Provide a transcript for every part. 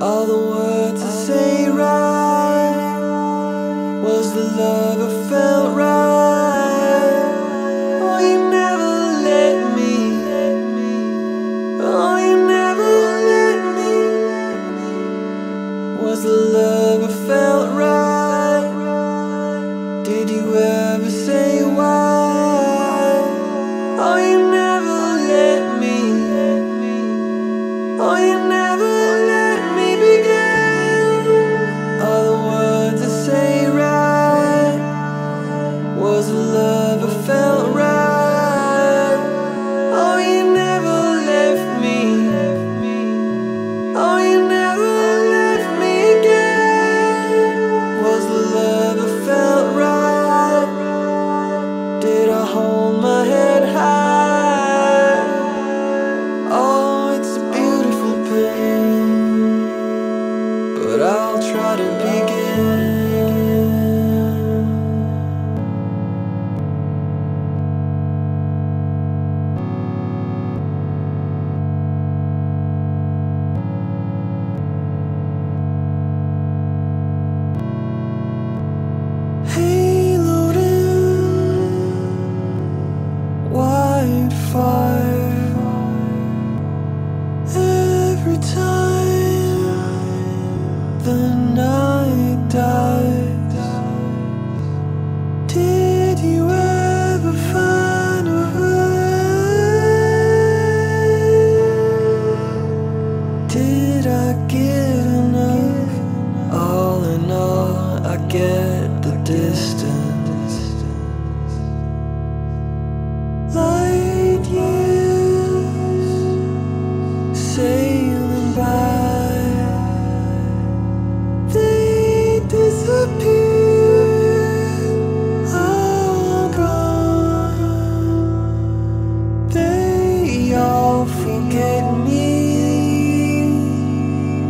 All the words I say right? Was the love I felt right? Oh, you never let me. Oh, you never let me. Was the love I felt right? Did you ever say why? Oh, you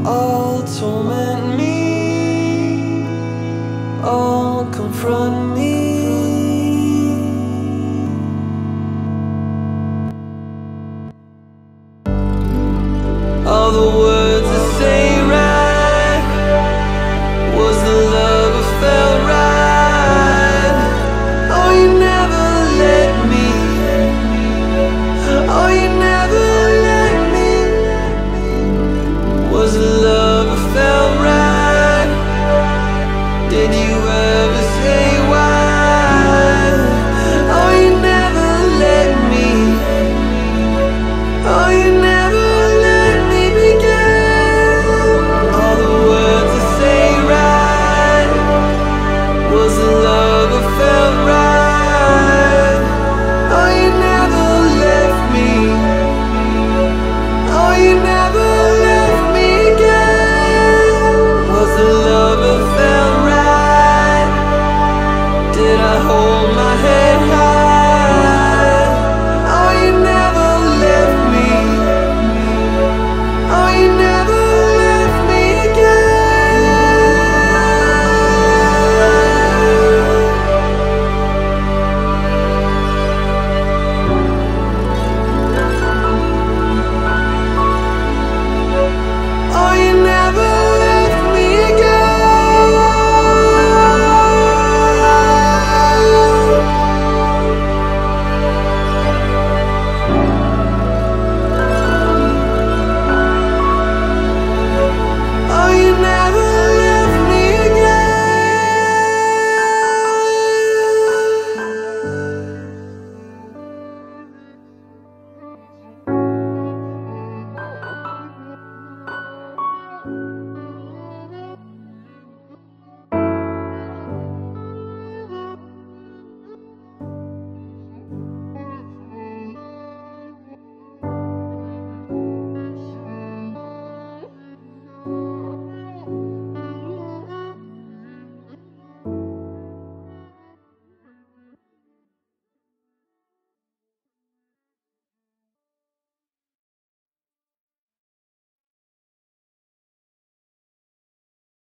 all torment me, all confront me.